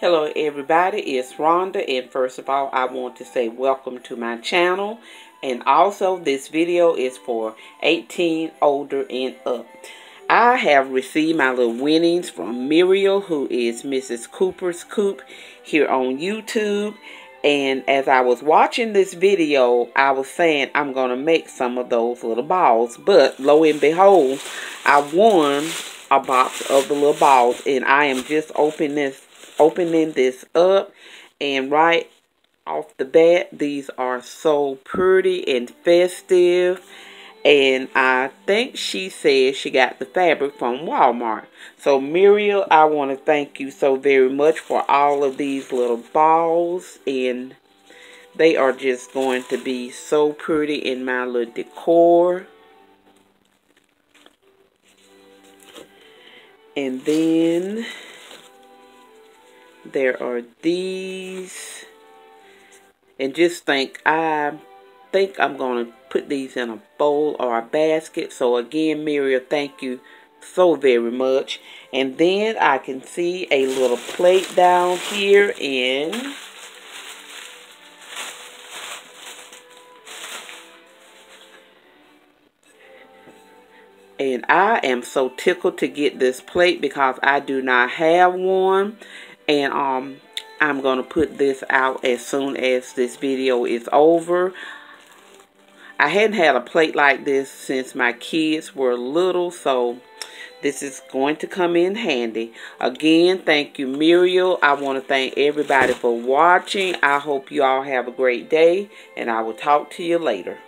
Hello everybody, it's Rhonda and first of all I want to say welcome to my channel and also this video is for 18 older and up. I have received my little winnings from Muriel who is Mrs. Cooper's Coop here on YouTube and as I was watching this video I was saying I'm going to make some of those little balls but lo and behold I won a box of the little balls and I am just opening this opening this up and right off the bat these are so pretty and festive and I think she said she got the fabric from Walmart. So Muriel, I want to thank you so very much for all of these little balls and they are just going to be so pretty in my little decor. And then there are these. And just think, I think I'm going to put these in a bowl or a basket. So again, Muriel, thank you so very much. And then I can see a little plate down here in... And I am so tickled to get this plate because I do not have one and um I'm going to put this out as soon as this video is over. I hadn't had a plate like this since my kids were little, so this is going to come in handy. Again, thank you, Muriel. I want to thank everybody for watching. I hope you all have a great day, and I will talk to you later.